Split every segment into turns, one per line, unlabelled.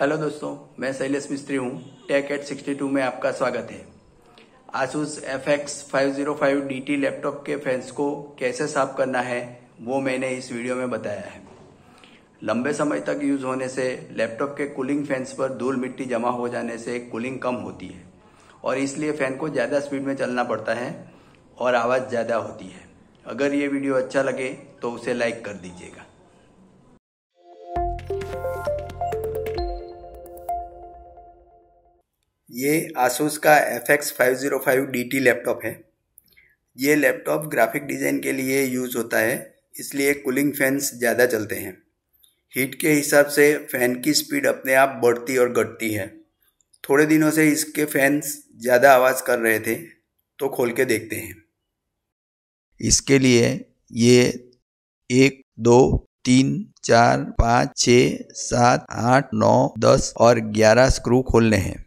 Hello दोस्तों, मैं शैलेश मिस्त्री हूँ। टेक एट सिक्सटी टू में आपका स्वागत है। Asus F X five zero five D T laptop के फैंस को कैसे साफ़ करना है, वो मैंने इस वीडियो में बताया है। लंबे समय तक यूज़ होने से लैपटॉप के कूलिंग फैंस पर धूल मिट्टी जमा हो जाने से कूलिंग कम होती है। और इसलिए फ़ैन को ज़्यादा स्पीड में चलना पड़ता है और आवाज़ ज़्यादा होती है। अगर ये वीडियो अच्छा लगे तो उसे लाइक कर दीजिएगा। ये आसूस का F X five zero five D T laptop है। ये लैपटॉप ग्राफिक डिज़ाइन के लिए यूज़ होता है, इसलिए कूलिंग फैंस ज़्यादा चलते हैं। हीट के हिसाब से फ़ैन की स्पीड अपने आप बढ़ती और घटती है। थोड़े दिनों से इसके फैंस ज़्यादा आवाज़ कर रहे थे तो खोल के देखते हैं। इसके लिए ये एक, दो, तीन, चार, पाँच, छ, सात, आठ, नौ, दस और ग्यारह स्क्रू खोलने हैं।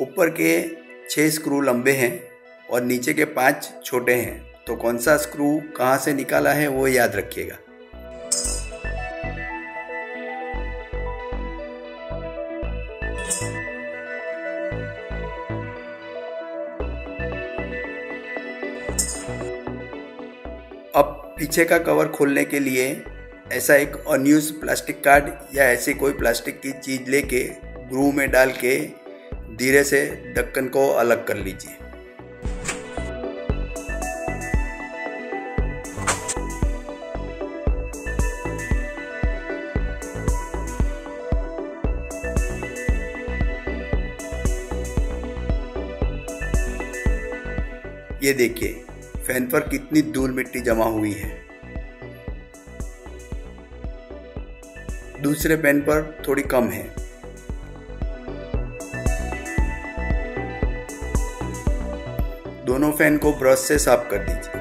ऊपर के छः स्क्रू लंबे हैं और नीचे के पाँच छोटे हैं। तो कौन सा स्क्रू कहाँ से निकाला है, वो याद रखिएगा। अब पीछे का कवर खोलने के लिए ऐसा एक अनयूज प्लास्टिक कार्ड या ऐसी कोई प्लास्टिक की चीज़ लेके ग्रू में डाल के धीरे से ढक्कन को अलग कर लीजिए। ये देखिए, फ़ैन पर कितनी धूल मिट्टी जमा हुई है। दूसरे पेन पर थोड़ी कम है। दोनों फ़ैन को ब्रश से साफ़ कर दीजिए।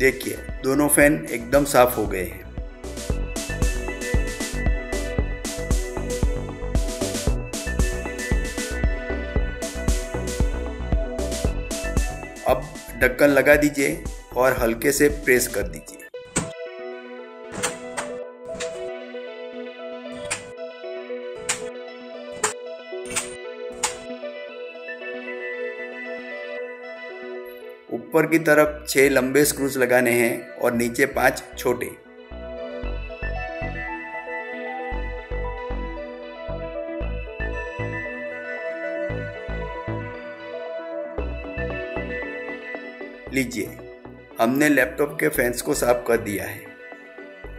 देखिए, दोनों फ़ैन एकदम साफ़ हो गए हैं। अब ढक्कन लगा दीजिए और हल्के से प्रेस कर दीजिए। ऊपर की तरफ़ छह लंबे स्क्रूज लगाने हैं और नीचे पाँच छोटे। लीजिए, हमने लैपटॉप के फैंस को साफ़ कर दिया है।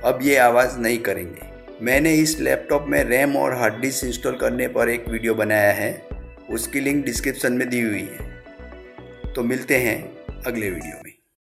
अब ये आवाज़ नहीं करेंगे। मैंने इस लैपटॉप में रैम और हार्ड डिस्क इंस्टॉल करने पर एक वीडियो बनाया है। उसकी लिंक डिस्क्रिप्शन में दी हुई है। तो मिलते हैं। अगले वीडियो में।